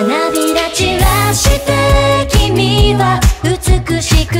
花びら散らして君は美しく